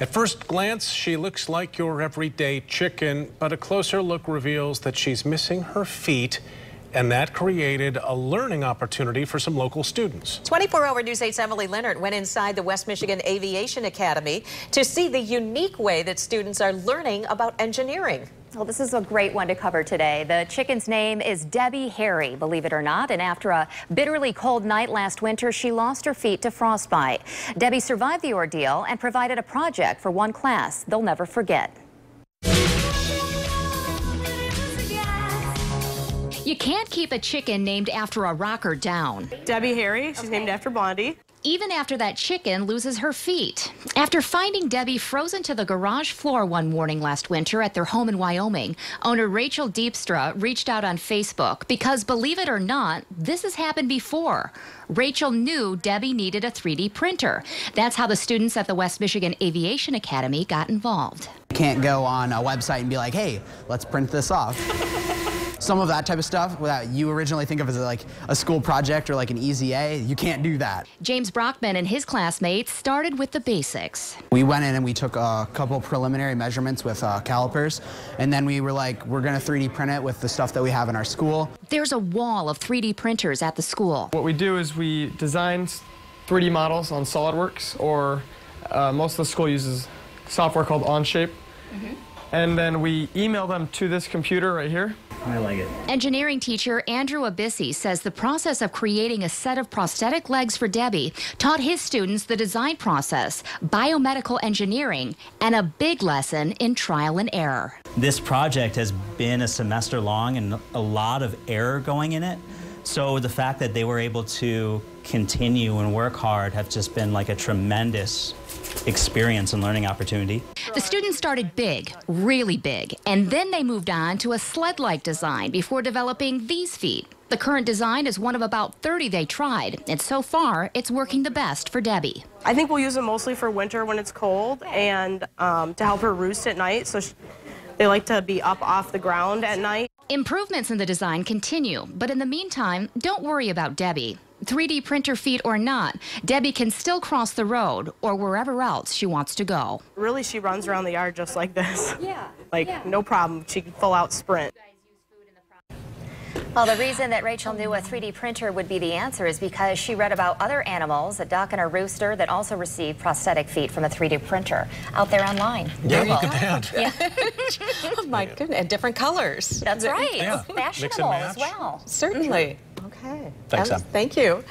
At first glance, she looks like your everyday chicken, but a closer look reveals that she's missing her feet, and that created a learning opportunity for some local students. 24-hour News 8's Emily Leonard went inside the West Michigan Aviation Academy to see the unique way that students are learning about engineering. Well, this is a great one to cover today. The chicken's name is Debbie Harry, believe it or not. And after a bitterly cold night last winter, she lost her feet to frostbite. Debbie survived the ordeal and provided a project for one class they'll never forget. You can't keep a chicken named after a rocker down. Debbie Harry, she's named after Blondie. Even after that chicken loses her feet. After finding Debbie frozen to the garage floor one morning last winter at their home in Wyoming, owner Rachel Deepstra reached out on Facebook because, believe it or not, this has happened before. Rachel knew Debbie needed a 3D printer. That's how the students at the West Michigan Aviation Academy got involved. You can't go on a website and be like, hey, let's print this off. some of that type of stuff that you originally think of as like a school project or like an easy A, you can't do that. James Brockman and his classmates started with the basics. We went in and we took a couple preliminary measurements with uh, calipers, and then we were like, we're going to 3D print it with the stuff that we have in our school. There's a wall of 3D printers at the school. What we do is we design 3D models on SolidWorks, or uh, most of the school uses software called Onshape. Mm -hmm. And then we email them to this computer right here. I like it. Engineering teacher Andrew Abissi says the process of creating a set of prosthetic legs for Debbie taught his students the design process, biomedical engineering, and a big lesson in trial and error. This project has been a semester long and a lot of error going in it. So the fact that they were able to continue and work hard have just been like a tremendous experience and learning opportunity. The students started big, really big, and then they moved on to a sled-like design before developing these feet. The current design is one of about 30 they tried, and so far, it's working the best for Debbie. I think we'll use them mostly for winter when it's cold and um, to help her roost at night. So she, they like to be up off the ground at night. Improvements in the design continue, but in the meantime, don't worry about Debbie. 3D printer feet or not, Debbie can still cross the road or wherever else she wants to go. Really, she runs around the yard just like this. Yeah. like, yeah. no problem. She can full out sprint. Well, the reason that Rachel knew a 3D printer would be the answer is because she read about other animals, a duck and a rooster, that also received prosthetic feet from a 3D printer out there online. Yeah, look at that. Yeah. oh, my goodness. And different colors. That's right. Yeah. Fashionable as well. Certainly. Mm-hmm. Okay. Thanks, Sam. Thank you.